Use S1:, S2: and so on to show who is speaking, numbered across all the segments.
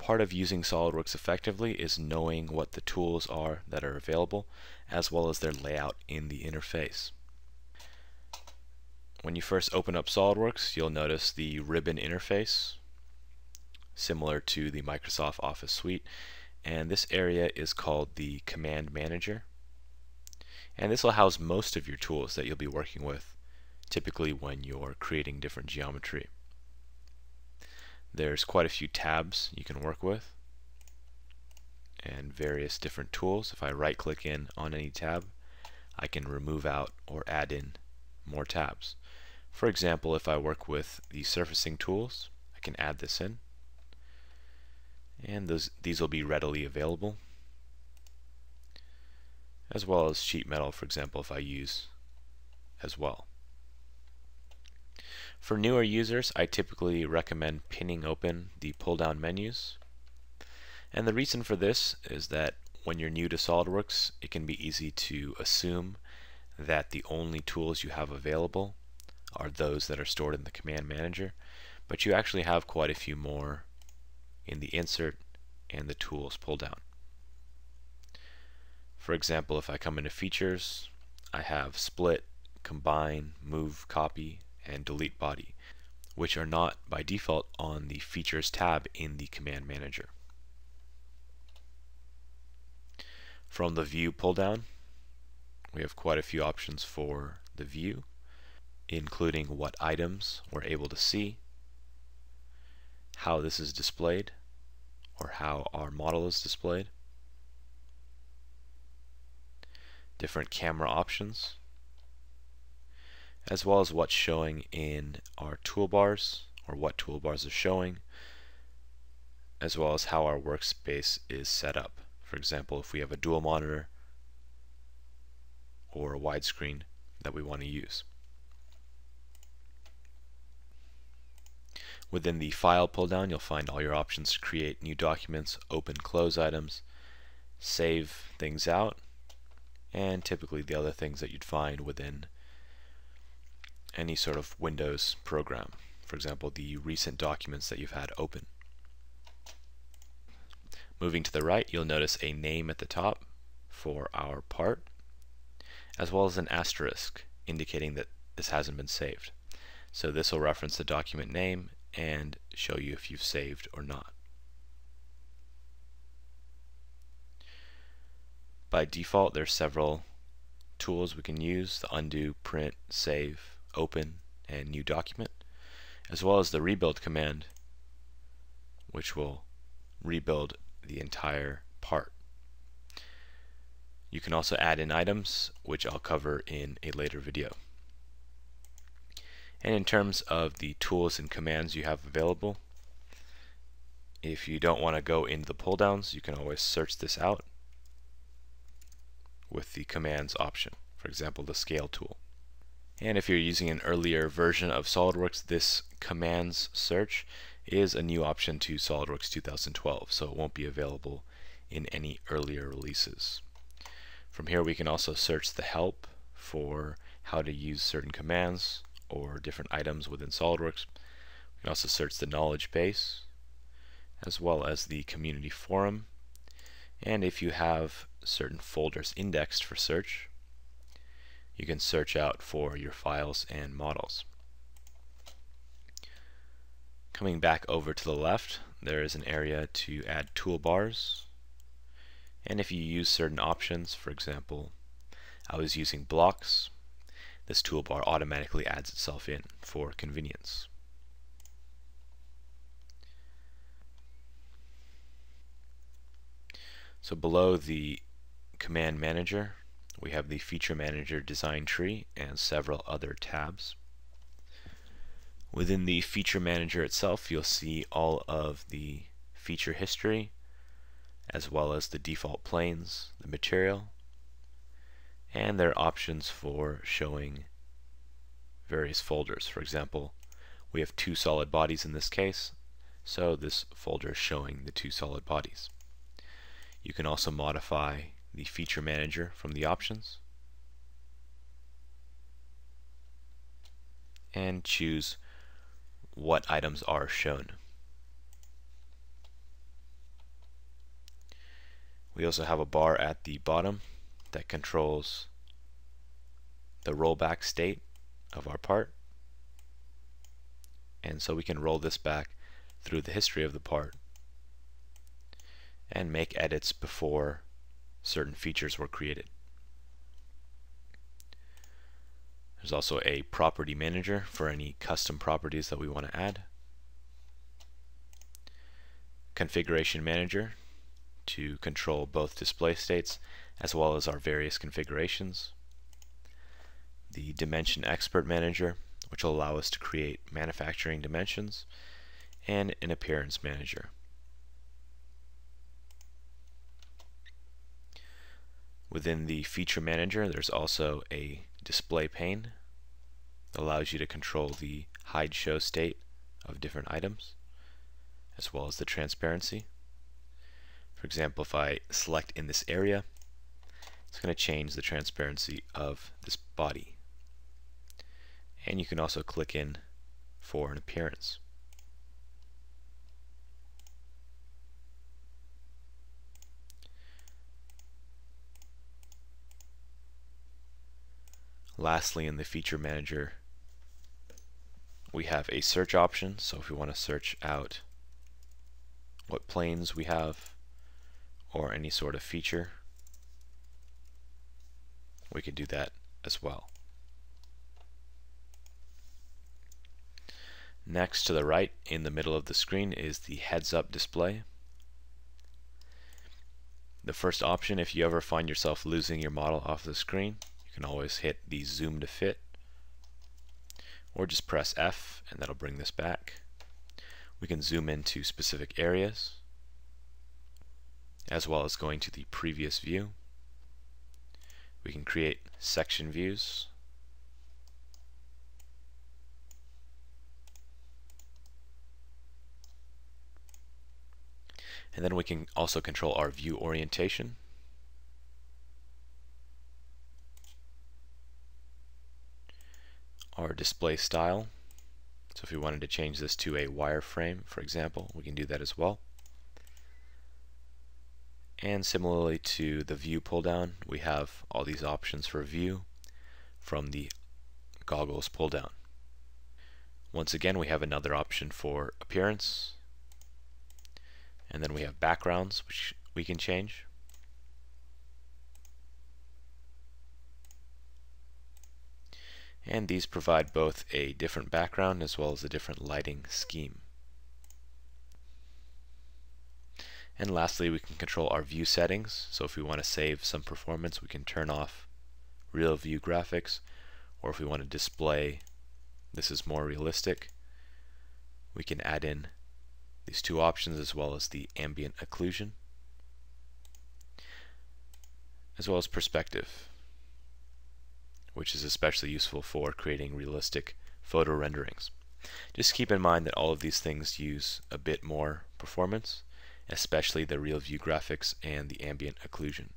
S1: part of using SOLIDWORKS effectively is knowing what the tools are that are available as well as their layout in the interface. When you first open up SOLIDWORKS you'll notice the ribbon interface similar to the Microsoft Office Suite and this area is called the Command Manager and this will house most of your tools that you'll be working with typically when you're creating different geometry. There's quite a few tabs you can work with and various different tools. If I right click in on any tab I can remove out or add in more tabs. For example if I work with the surfacing tools I can add this in and those, these will be readily available as well as sheet metal for example if I use as well. For newer users I typically recommend pinning open the pull down menus and the reason for this is that when you're new to SOLIDWORKS it can be easy to assume that the only tools you have available are those that are stored in the command manager but you actually have quite a few more in the insert and the tools pull down. For example, if I come into features, I have split, combine, move, copy, and delete body, which are not by default on the features tab in the command manager. From the view pull down, we have quite a few options for the view, including what items we're able to see, how this is displayed, or how our model is displayed, different camera options, as well as what's showing in our toolbars or what toolbars are showing, as well as how our workspace is set up. For example, if we have a dual monitor or a widescreen that we want to use. Within the File pull down, you'll find all your options to create new documents, open, close items, save things out, and typically the other things that you'd find within any sort of Windows program. For example, the recent documents that you've had open. Moving to the right, you'll notice a name at the top for our part, as well as an asterisk indicating that this hasn't been saved. So this will reference the document name and show you if you've saved or not. By default, there's several tools we can use, the undo, print, save, open, and new document, as well as the rebuild command, which will rebuild the entire part. You can also add in items, which I'll cover in a later video. And in terms of the tools and commands you have available, if you don't want to go into the pull downs, you can always search this out with the commands option, for example the scale tool. And if you're using an earlier version of SOLIDWORKS, this commands search is a new option to SOLIDWORKS 2012, so it won't be available in any earlier releases. From here we can also search the help for how to use certain commands or different items within SOLIDWORKS. We can also search the knowledge base as well as the community forum and if you have certain folders indexed for search you can search out for your files and models. Coming back over to the left there is an area to add toolbars and if you use certain options for example I was using blocks this toolbar automatically adds itself in for convenience. So below the command manager we have the feature manager design tree and several other tabs. Within the feature manager itself you'll see all of the feature history as well as the default planes, the material, and there are options for showing various folders. For example, we have two solid bodies in this case, so this folder is showing the two solid bodies. You can also modify the feature manager from the options and choose what items are shown. We also have a bar at the bottom that controls the rollback state of our part. And so we can roll this back through the history of the part and make edits before certain features were created. There's also a property manager for any custom properties that we want to add. Configuration manager to control both display states as well as our various configurations. The dimension expert manager which will allow us to create manufacturing dimensions and an appearance manager. Within the feature manager there's also a display pane that allows you to control the hide show state of different items as well as the transparency. For example, if I select in this area, it's going to change the transparency of this body. And you can also click in for an appearance. Lastly, in the feature manager, we have a search option. So if we want to search out what planes we have or any sort of feature, we can do that as well. Next to the right in the middle of the screen is the heads-up display. The first option, if you ever find yourself losing your model off the screen, you can always hit the zoom to fit or just press F and that'll bring this back. We can zoom into specific areas as well as going to the previous view. We can create section views and then we can also control our view orientation our display style. So if we wanted to change this to a wireframe, for example, we can do that as well. And similarly to the view pull down, we have all these options for view from the goggles pull down. Once again, we have another option for appearance. And then we have backgrounds, which we can change. And these provide both a different background as well as a different lighting scheme. And lastly, we can control our view settings. So if we want to save some performance, we can turn off real view graphics, or if we want to display this is more realistic, we can add in these two options as well as the ambient occlusion, as well as perspective which is especially useful for creating realistic photo renderings. Just keep in mind that all of these things use a bit more performance, especially the real view graphics and the ambient occlusion.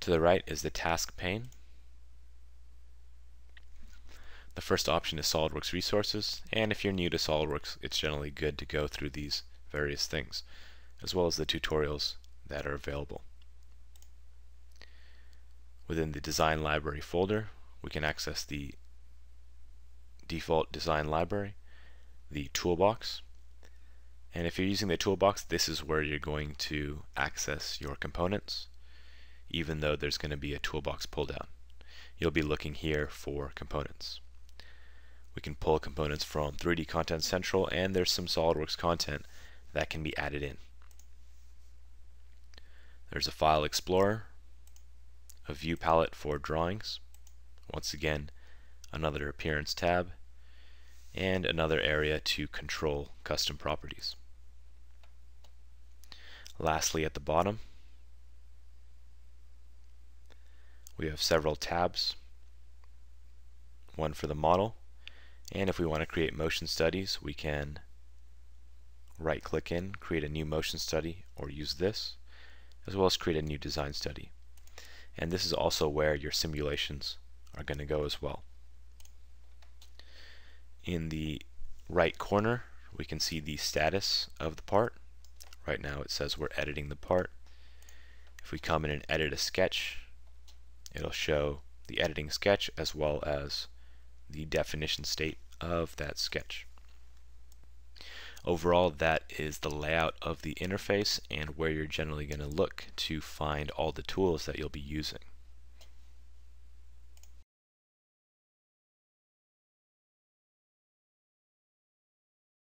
S1: To the right is the task pane. The first option is SOLIDWORKS resources, and if you're new to SOLIDWORKS, it's generally good to go through these various things, as well as the tutorials that are available. Within the design library folder, we can access the default design library, the toolbox, and if you're using the toolbox, this is where you're going to access your components, even though there's going to be a toolbox pull down. You'll be looking here for components. We can pull components from 3D Content Central, and there's some SOLIDWORKS content that can be added in. There's a File Explorer, a view palette for drawings. Once again, another appearance tab, and another area to control custom properties. Lastly, at the bottom, we have several tabs. One for the model, and if we want to create motion studies, we can right click in, create a new motion study, or use this, as well as create a new design study and this is also where your simulations are going to go as well. In the right corner we can see the status of the part Right now it says we're editing the part. If we come in and edit a sketch, it'll show the editing sketch as well as the definition state of that sketch. Overall, that is the layout of the interface and where you're generally going to look to find all the tools that you'll be using.